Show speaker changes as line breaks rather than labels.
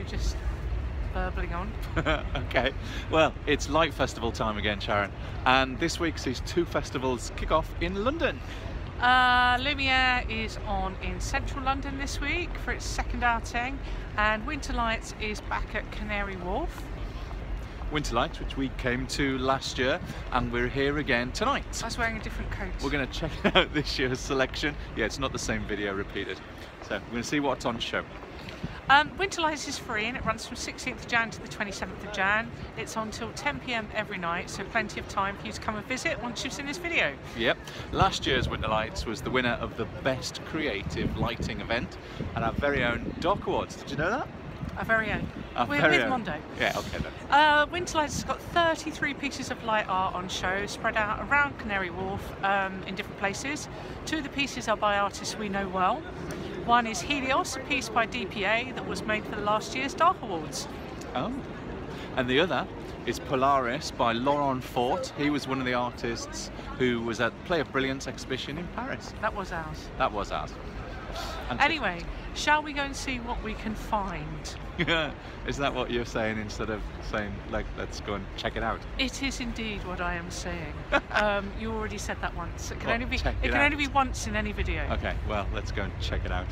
You're just burbling on.
okay, well, it's Light Festival time again, Sharon, and this week sees two festivals kick off in London.
Uh, Lumiere is on in central London this week for its second outing, and Winter Lights is back at Canary Wharf.
Winter Lights, which we came to last year, and we're here again tonight.
I was wearing a different coat.
We're going to check out this year's selection. Yeah, it's not the same video repeated. So we're going to see what's on show.
Um, Winter Lights is free and it runs from 16th Jan to the 27th of Jan. It's on till 10pm every night, so plenty of time for you to come and visit once you've seen this video.
Yep. Last year's Winter Lights was the winner of the Best Creative Lighting event and our very own Darc Awards. Did you know that?
Our very own.
Our
We're with. Mondo.
Yeah, okay then.
Uh, Winter Lights has got 33 pieces of light art on show, spread out around Canary Wharf um, in different places. Two of the pieces are by artists we know well. One is Helios, a piece by DPA that was made for the last year's Darc Awards.
Oh. And the other is Polaris by Laurent Fort. He was one of the artists who was at Play of Brilliance exhibition in Paris.
That was ours.
That was ours. And
Anyway, shall we go and see what we can find?
is that what you're saying instead of saying, like, let's go and check it out?
It is indeed what I am saying. um, you already said that once. It can only be it
it
can
out?
only be once in any video.
Okay, well, let's go and check it out.